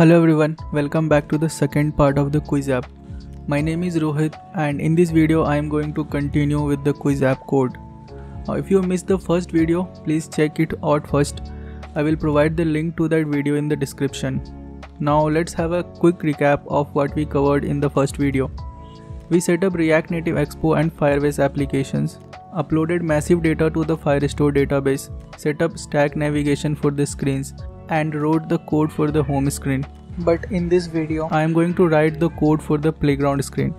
Hello everyone, welcome back to the second part of the quiz app. My name is Rohit and in this video I am going to continue with the quiz app code. If you missed the first video, please check it out first. I will provide the link to that video in the description. Now let's have a quick recap of what we covered in the first video. We set up React Native Expo and Firebase applications, uploaded massive data to the Firestore database, set up stack navigation for the screens, and wrote the code for the home screen. But in this video, I am going to write the code for the playground screen.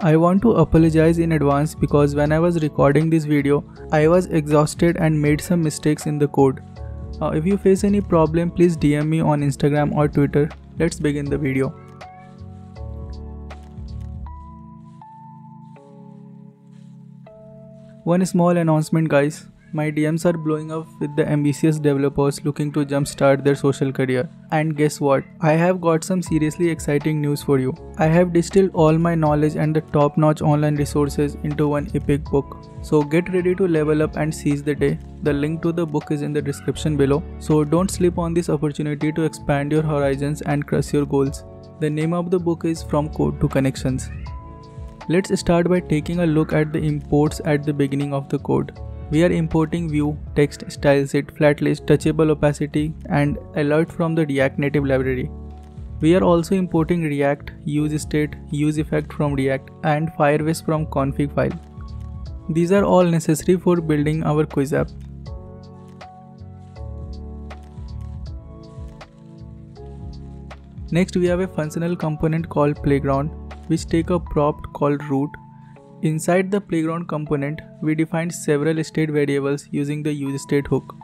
I want to apologize in advance because when I was recording this video, I was exhausted and made some mistakes in the code. Uh, if you face any problem, please DM me on Instagram or Twitter. Let's begin the video. One small announcement guys, my DMs are blowing up with the ambitious developers looking to jumpstart their social career. And guess what? I have got some seriously exciting news for you. I have distilled all my knowledge and the top notch online resources into one epic book. So get ready to level up and seize the day. The link to the book is in the description below. So don't sleep on this opportunity to expand your horizons and crush your goals. The name of the book is From Code to Connections. Let's start by taking a look at the imports at the beginning of the code. We are importing view, text, StyleSheet, flatlist, touchable opacity and alert from the React Native library. We are also importing React, use state, use effect from React and Firebase from config file. These are all necessary for building our quiz app. Next we have a functional component called playground which take a prop called route Inside the playground component, we defined several state variables using the useState hook.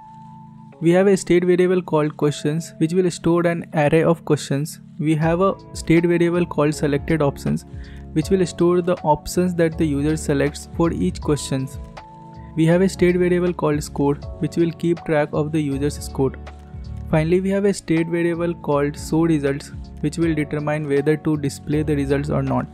We have a state variable called questions which will store an array of questions. We have a state variable called selected options which will store the options that the user selects for each questions. We have a state variable called score which will keep track of the user's score. Finally, we have a state variable called show results which will determine whether to display the results or not.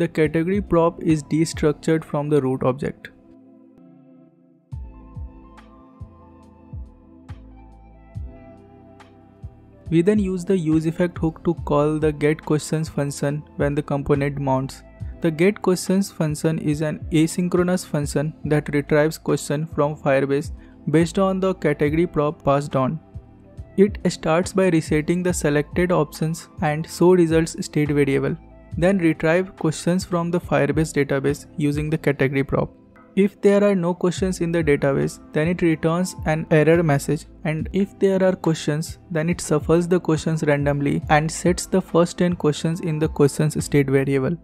The category prop is destructured from the route object. We then use the useEffect hook to call the getQuestions function when the component mounts. The getQuestions function is an asynchronous function that retrieves question from Firebase based on the category prop passed on. It starts by resetting the selected options and show results state variable. Then retrieve questions from the Firebase database using the category prop. If there are no questions in the database, then it returns an error message and if there are questions, then it shuffles the questions randomly and sets the first 10 questions in the questions state variable.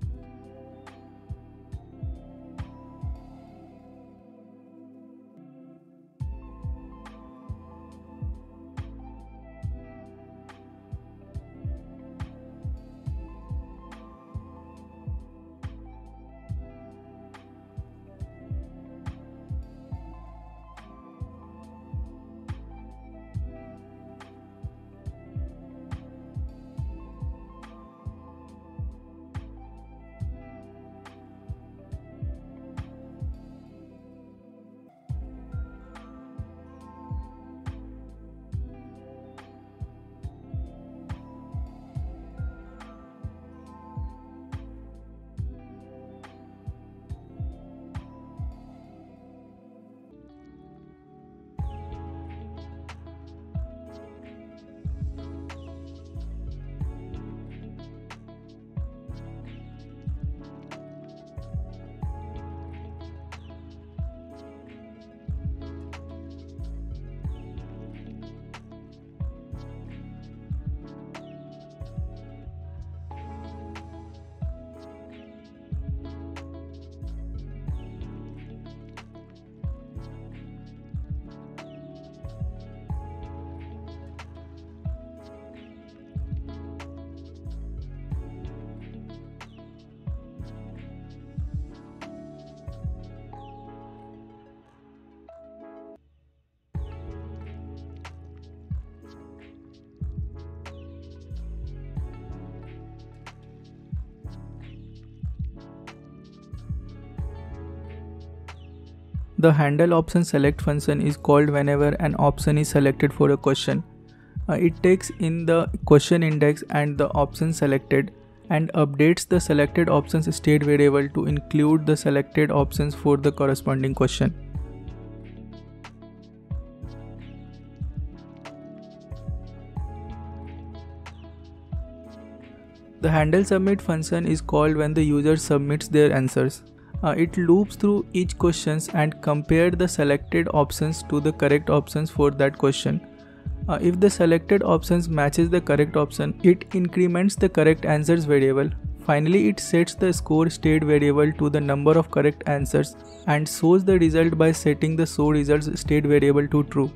The handle option select function is called whenever an option is selected for a question. Uh, it takes in the question index and the option selected and updates the selected options state variable to include the selected options for the corresponding question. The handle submit function is called when the user submits their answers. Uh, it loops through each questions and compare the selected options to the correct options for that question. Uh, if the selected options matches the correct option, it increments the correct answers variable. Finally, it sets the score state variable to the number of correct answers and shows the result by setting the show results state variable to true.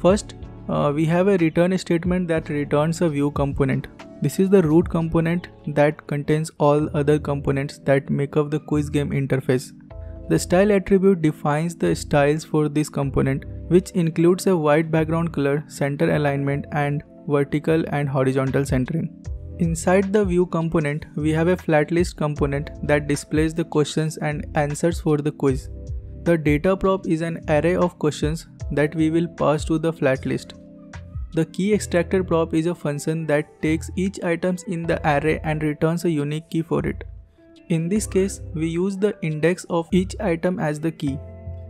First, uh, we have a return statement that returns a view component. This is the root component that contains all other components that make up the quiz game interface. The style attribute defines the styles for this component, which includes a white background color, center alignment, and vertical and horizontal centering. Inside the view component, we have a flat list component that displays the questions and answers for the quiz. The data prop is an array of questions that we will pass to the flat list. The key extractor prop is a function that takes each items in the array and returns a unique key for it. In this case, we use the index of each item as the key.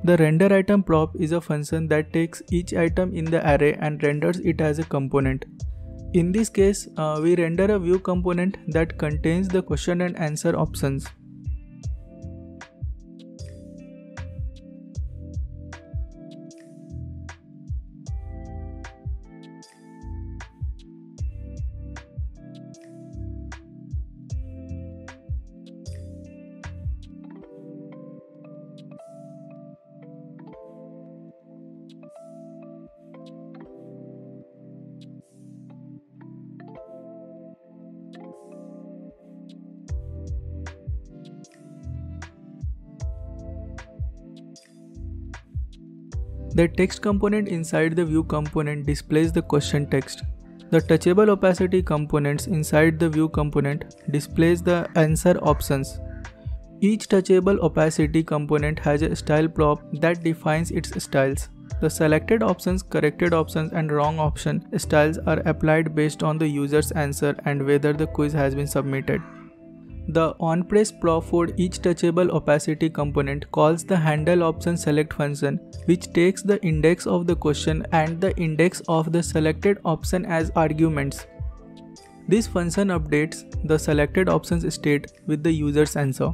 The render item prop is a function that takes each item in the array and renders it as a component. In this case, uh, we render a view component that contains the question and answer options. The text component inside the view component displays the question text. The touchable opacity components inside the view component displays the answer options. Each touchable opacity component has a style prop that defines its styles. The selected options, corrected options and wrong option styles are applied based on the user's answer and whether the quiz has been submitted. The onPress prop for each touchable opacity component calls the handle option select function which takes the index of the question and the index of the selected option as arguments. This function updates the selected options state with the user's answer.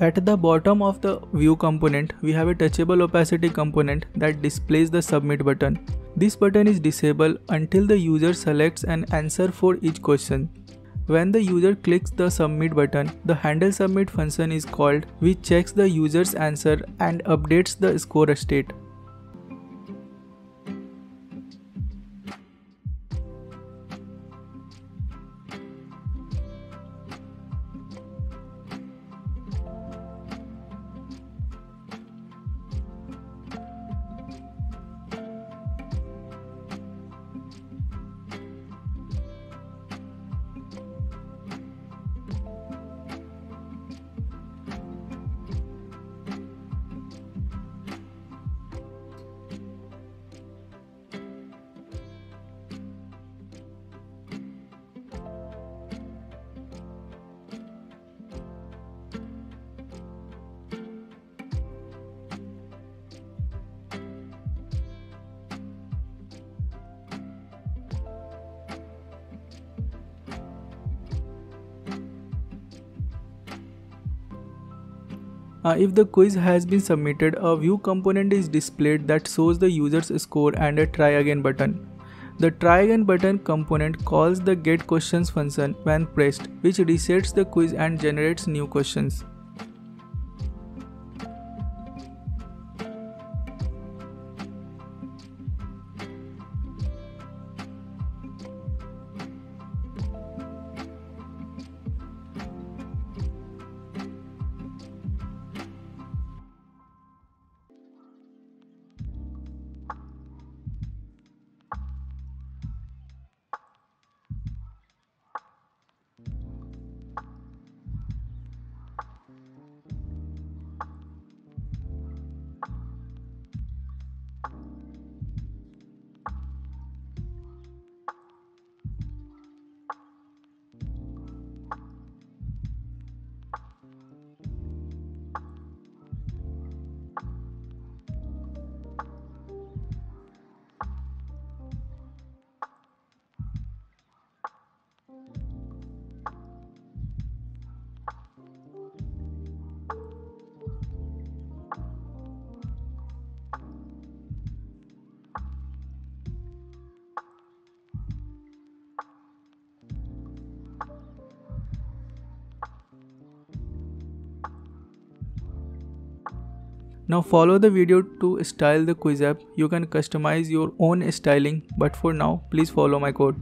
At the bottom of the view component, we have a touchable opacity component that displays the submit button. This button is disabled until the user selects an answer for each question. When the user clicks the submit button, the handle submit function is called which checks the user's answer and updates the score state. Uh, if the quiz has been submitted, a view component is displayed that shows the user's score and a try again button. The try again button component calls the get questions function when pressed, which resets the quiz and generates new questions. Now follow the video to style the quiz app. You can customize your own styling but for now please follow my code.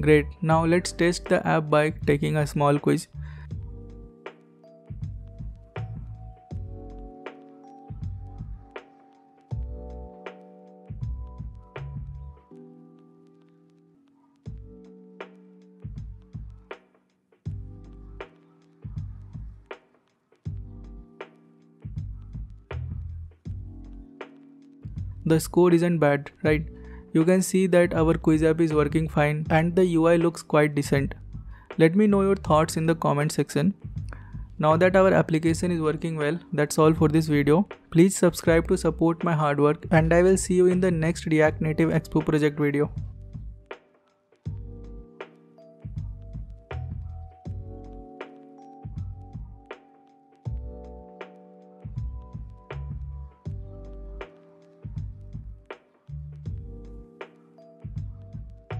Great, now let's test the app by taking a small quiz. The score isn't bad, right? You can see that our quiz app is working fine and the UI looks quite decent. Let me know your thoughts in the comment section. Now that our application is working well, that's all for this video. Please subscribe to support my hard work and I will see you in the next React Native Expo project video.